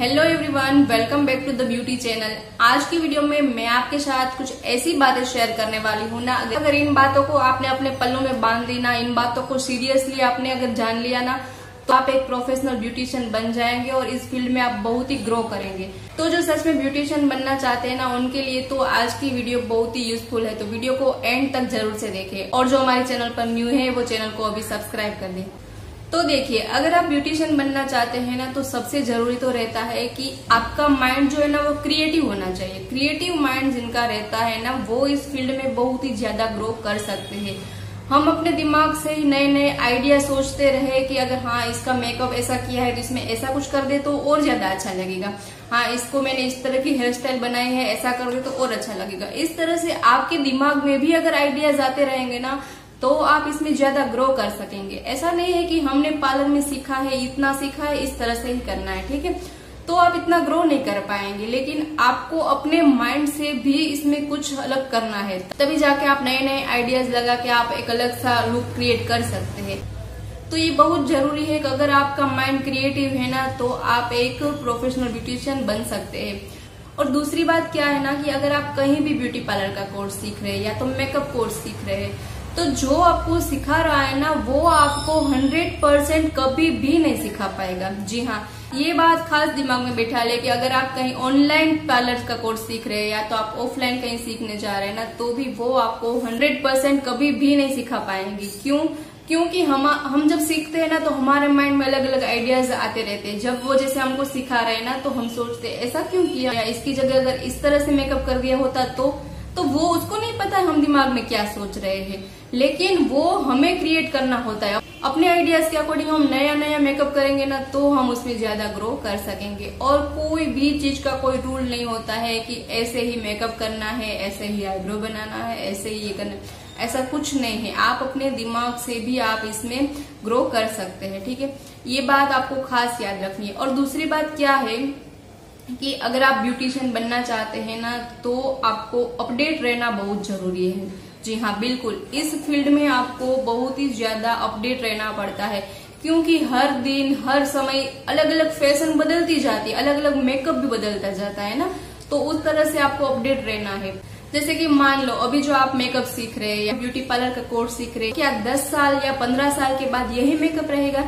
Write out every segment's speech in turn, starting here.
Hello everyone welcome back to the beauty channel आज की video में मैं आपके साथ कुछ ऐसी बातें शेयर करने वाली हूँ ना, अगर इन बातों को आपने अपने पल्लों में बाँध ली ना इन बातों को सीरियसली आपने अगर जान लिया ना तो आप एक प्रोफेशनल ब्यूटिशियन बन जाएँगे और इस फ़ील्ड में आप बहुत ही ग्रो करेंगे। तो जो सच में ब्यूटिशियन बनना चाहते हैं ना, उनके लिए तो आज की वीडियो बहुत ही यूजफुल है। तो वीडियो को एंड तक ज़रूर से देखें। और जो हमारे चैनल पर न्यू है, वो चैनल को अभी सब्सक्राइब कर दें। तो देखिए, अगर आप ब्यूटिशियन बनना चाहते हैं ना तो सबसे ज़रूरी तो रहता है कि आपका माइंड जो है ना, वो क्रिएटिव होना चाहिए। क्रिएटिव माइंड जिनका रहता है ना, वो इस फ़ील्ड में बहुत ही ज़्यादा ग्रो कर सकते हैं। हम अपने दिमाग से ही नए नए आइडिया सोचते रहे कि अगर हाँ इसका मेकअप ऐसा किया है तो इसमें ऐसा कुछ कर दे तो और ज़्यादा अच्छा लगेगा। हाँ इसको मैंने इस तरह की हेयर स्टाइल बनाई है, ऐसा कर दे तो और अच्छा लगेगा। इस तरह से आपके दिमाग में भी अगर आइडियाज़ आते रहेंगे ना तो आप इसमें ज़्यादा ग्रो कर सकेंगे। ऐसा नहीं है कि हमने पार्लर में सीखा है, इतना सीखा है, इस तरह से ही करना है, ठीक है? तो आप इतना ग्रो नहीं कर पाएँगे, लेकिन आपको अपने माइंड से भी इसमें कुछ अलग करना है। तभी जाके आप नए नए आइडियाज़ लगा के आप एक अलग सा लुक क्रिएट कर सकते हैं। तो ये बहुत ज़रूरी है कि अगर आपका माइंड क्रिएटिव है ना तो आप एक प्रोफेशनल ब्यूटिशियन बन सकते हैं। और दूसरी बात क्या है ना कि अगर आप कहीं भी ब्यूटी पार्लर का कोर्स सीख रहे हैं या तो मेकअप कोर्स सीख रहे हैं तो जो आपको सिखा रहा है ना, वो आपको 100 परसेंट कभी भी नहीं सिखा पाएगा। जी हाँ ये बात खास दिमाग में बैठा ले कि अगर आप कहीं ऑनलाइन पार्लर का कोर्स सीख रहे हैं या तो आप ऑफलाइन कहीं सीखने जा रहे हैं ना तो भी वो आपको 100 परसेंट कभी भी नहीं सिखा पाएँगे। क्यों? क्योंकि हम हम जब सीखते हैं ना तो हमारे माइंड में अलग अलग आइडियाज़ आते रहते हैं। जब वो जैसे हमको सिखा रहे हैं ना तो हम सोचते हैं, ऐसा क्यों किया? या इसकी जगह अगर इस तरह से मेकअप कर दिया होता तो तो वो उसको नहीं पता हम दिमाग में क्या सोच रहे हैं। लेकिन वो हमें क्रिएट करना होता है। अपने आइडियाज़ के अकॉर्डिंग हम नया नया मेकअप करेंगे ना तो हम उसमें ज़्यादा ग्रो कर सकेंगे। और कोई भी चीज़ का कोई रूल नहीं होता है कि ऐसे ही मेकअप करना है, ऐसे ही आईब्रो बनाना है, ऐसे ही ये करना ऐसा कुछ नहीं है। आप अपने दिमाग से भी आप इसमें ग्रो कर सकते हैं, ठीक है? ये बात आपको खास याद रखनी है। और दूसरी बात क्या है? कि अगर आप ब्यूटिशियन बनना चाहते हैं ना तो आपको अपडेट रहना बहुत ज़रूरी है। जी हाँ बिल्कुल। इस फ़ील्ड में आपको बहुत ही ज़्यादा अपडेट रहना पड़ता है, क्योंकि हर दिन, हर समय अलग अलग फ़ैशन बदलती जाती है अलग अलग मेकअप भी बदलता जाता है ना? तो उस तरह से आपको अपडेट रहना है। जैसे कि मान लो, अभी जो आप मेकअप सीख रहे हैं या ब्यूटी पार्लर का कोर्स सीख रहे हैं, क्या 10 साल या 15 साल के बाद यही मेकअप रहेगा?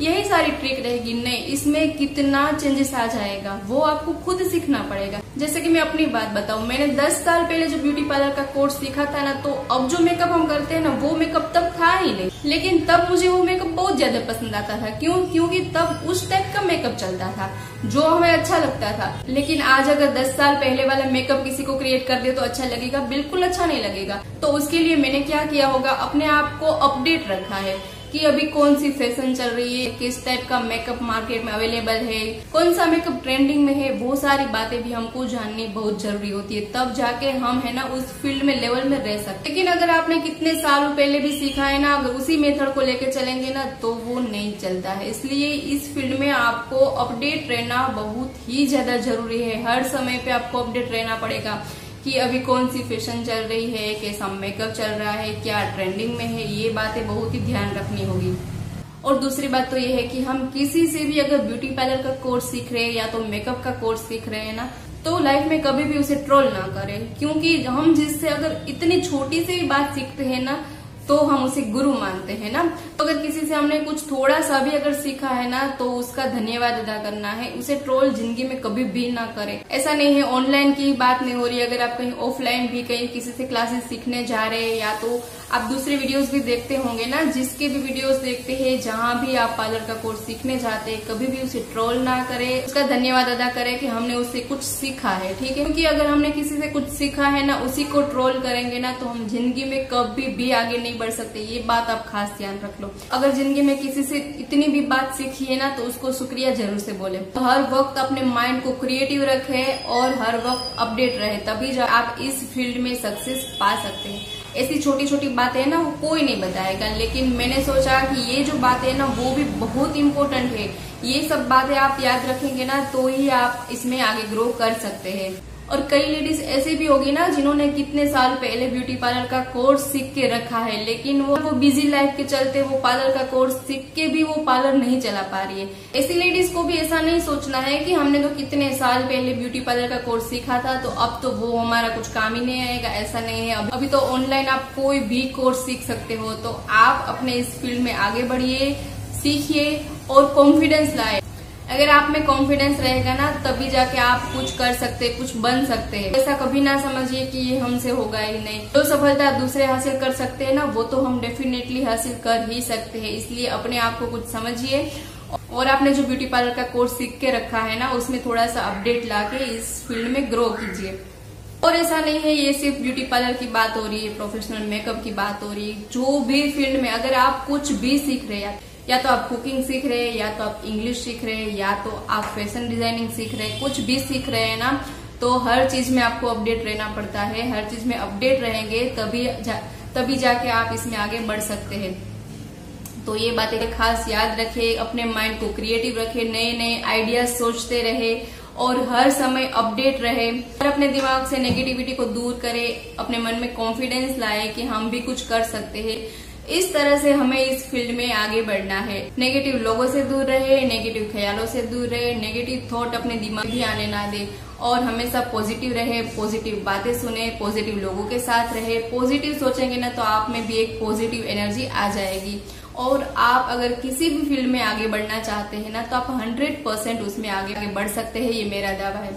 यही सारी ट्रिक रहेगी। नहीं, इसमें कितना चेंजेस आ जाएगा, वो आपको खुद सीखना पड़ेगा। जैसे कि मैं अपनी बात बताऊँ, मैंने 10 साल पहले जो ब्यूटी पार्लर का कोर्स सीखा था ना तो अब जो मेकअप हम करते हैं ना, वो मेकअप तब था ही नहीं। लेकिन तब मुझे वो मेकअप बहुत ज़्यादा पसंद आता था। क्यों? क्योंकि तब उस टाइप का मेकअप चलता था, जो हमें अच्छा लगता था। लेकिन आज अगर 10 साल पहले वाला मेकअप किसी को क्रिएट कर दे तो अच्छा लगेगा, बिल्कुल अच्छा नहीं लगेगा। तो उसके लिए मैंने क्या किया होगा, अपने आप को अपडेट रखा है। कि अभी कौन सी फ़ैशन चल रही है, किस टाइप का मेकअप मार्केट में अवेलेबल है, कौन सा मेकअप ट्रेंडिंग में है, वो सारी बातें भी हमको जाननी बहुत ज़रूरी होती है। तब जाके हम, है ना, उस फ़ील्ड में लेवल में रह सकते लेकिन अगर आपने कितने सालों पहले भी सीखा है ना, अगर उसी मेथड को लेकर चलेंगे ना तो वो नहीं चलता है। इसलिए इस फ़ील्ड में आपको अपडेट रहना बहुत ही ज़्यादा ज़रूरी है। हर समय पे आपको अपडेट रहना पड़ेगा। कि अभी कौन सी फ़ैशन चल रही है कैसा मेकअप चल रहा है, क्या ट्रेंडिंग में है, ये बातें बहुत ही ध्यान रखनी होगी। और दूसरी बात तो ये है कि हम किसी से भी अगर ब्यूटी पार्लर का कोर्स सीख रहे हैं या तो मेकअप का कोर्स सीख रहे हैं ना तो लाइफ में कभी भी उसे ट्रोल ना करें। क्योंकि हम जिससे अगर इतनी छोटी सी बात सीखते हैं ना तो हम उसे गुरु मानते हैं ना? तो अगर किसी से हमने कुछ थोड़ा सा भी अगर सीखा है ना तो उसका धन्यवाद अदा करना है। उसे ट्रोल ज़िंदगी में कभी भी ना करें। ऐसा नहीं है ऑनलाइन की बात नहीं हो रही। अगर आप कहीं ऑफलाइन भी कहीं किसी से क्लासेस सीखने जा रहे हैं, या तो आप दूसरे वीडियोस भी देखते होंगे ना, जिसके भी वीडियोस देखते हैं, जहाँ भी आप पार्लर का कोर्स सीखने जाते हैं, कभी भी उसे ट्रोल ना करें। उसका धन्यवाद अदा करें कि हमने उससे कुछ सीखा है, ठीक है? क्योंकि अगर हमने किसी से कुछ सीखा है ना, उसी को ट्रोल करेंगे ना तो हम ज़िंदगी में कभी भी आगे नहीं बढ़ सकते, ये बात आप खास ध्यान रख लो। अगर ज़िंदगी में किसी से इतनी भी बात सीखी है ना तो उसको शुक्रिया ज़रूर से बोले। तो हर वक्त अपने माइंड को क्रिएटिव रखे और हर वक्त अपडेट रहे, तभी जो आप इस फ़ील्ड में सक्सेस पा सकते हैं। ऐसी छोटी छोटी बातें है ना, वो कोई नहीं बताएगा, लेकिन मैंने सोचा कि ये जो बातें है ना, वो भी बहुत इम्पोर्टेंट है। ये सब बातें आप याद रखेंगे ना तो ही आप इसमें आगे ग्रो कर सकते हैं। और कई लेडीज़ ऐसे भी होगी ना जिन्होंने कितने साल पहले ब्यूटी पार्लर का कोर्स सीख के रखा है, लेकिन वो वो बिज़ी लाइफ के चलते वो पार्लर का कोर्स सीख के भी वो पार्लर नहीं चला पा रही है। ऐसी लेडीज़ को भी ऐसा नहीं सोचना है कि हमने तो कितने साल पहले ब्यूटी पार्लर का कोर्स सीखा था तो अब तो वो हमारा कुछ काम ही नहीं आएगा, ऐसा नहीं है। अभी तो ऑनलाइन आप कोई भी कोर्स सीख सकते हो तो आप अपने इस फ़ील्ड में आगे बढ़िए, सीखिए और कॉन्फिडेंस लाए। अगर आप में कॉन्फिडेंस रहेगा ना, तभी जाके आप कुछ कर सकते, कुछ बन सकते हैं। ऐसा कभी ना समझिए कि ये हमसे होगा ही नहीं। जो सफलता दूसरे हासिल कर सकते हैं ना, वो तो हम डेफिनेटली हासिल कर ही सकते हैं। इसलिए अपने आप को कुछ समझिए। और आपने जो ब्यूटी पार्लर का कोर्स सीख के रखा है ना, उसमें थोड़ा सा अपडेट लाके इस फ़ील्ड में ग्रो कीजिए। और ऐसा नहीं है, ये सिर्फ़ ब्यूटी पार्लर की बात हो रही है प्रोफेशनल मेकअप की बात हो रही है। जो भी फ़ील्ड में अगर आप कुछ भी सीख रहे हैं या तो आप कुकिंग सीख रहे हैं या तो आप इंग्लिश सीख रहे हैं या तो आप फ़ैशन डिज़ाइनिंग सीख रहे हैं कुछ भी सीख रहे हैं ना तो हर चीज़ में आपको अपडेट रहना पड़ता है। हर चीज़ में अपडेट रहेंगे तभी जा, तभी जाके आप इसमें आगे बढ़ सकते हैं। तो ये बातें खास याद रखे अपने माइंड को क्रिएटिव रखे नए नए आइडियाज़ सोचते रहे और हर समय अपडेट रहे। और अपने दिमाग से नेगेटिविटी को दूर करे अपने मन में कॉन्फिडेंस लाए कि हम भी कुछ कर सकते हैं। इस तरह से हमें इस फ़ील्ड में आगे बढ़ना है। नेगेटिव लोगों से दूर रहे नेगेटिव ख्यालों से दूर रहे नेगेटिव थॉट अपने दिमाग भी आने ना दे और हमेशा पॉजिटिव रहे पॉजिटिव बातें सुने पॉजिटिव लोगों के साथ रहे। पॉजिटिव सोचेंगे ना तो आप में भी एक पॉजिटिव एनर्जी आ जाएगी। और आप अगर किसी भी फ़ील्ड में आगे बढ़ना चाहते हैं ना तो आप हंड्रेड परसेंट उसमें आगे आगे बढ़ सकते हैं, ये मेरा दावा है।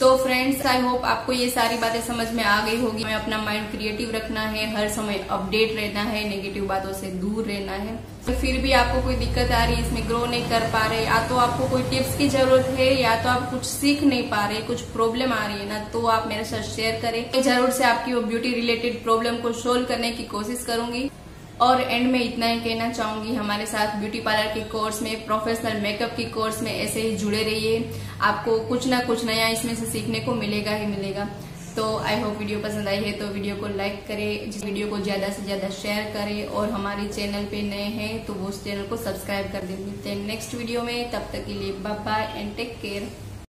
तो फ्रेंड्स आई होप आपको ये सारी बातें समझ में आ गई होगी। हमें अपना माइंड क्रिएटिव रखना है, हर समय अपडेट रहना है नेगेटिव बातों से दूर रहना है। तो फिर भी आपको कोई दिक्कत आ रही है, इसमें ग्रो नहीं कर पा रहे, या तो आपको कोई टिप्स की ज़रूरत है, या तो आप कुछ सीख नहीं पा रहे, कुछ प्रॉब्लम आ रही है ना तो आप मेरे साथ शेयर करें। मैं ज़रूर से आपकी वो ब्यूटी रिलेटेड प्रॉब्लम को सोल्व करने की कोशिश करूँगी। और एंड में इतना ही कहना चाहूँगी, हमारे साथ ब्यूटी पार्लर के कोर्स में प्रोफेशनल मेकअप के कोर्स में ऐसे ही जुड़े रहिए। आपको कुछ ना कुछ नया इसमें से सीखने को मिलेगा ही मिलेगा। तो आई होप वीडियो पसंद आई है तो वीडियो को लाइक करें वीडियो को ज़्यादा से ज़्यादा शेयर करें और हमारे चैनल पे नए हैं तो वो उस चैनल को सब्सक्राइब कर देंगे। नेक्स्ट वीडियो में, तब तक के लिए bye bye and take care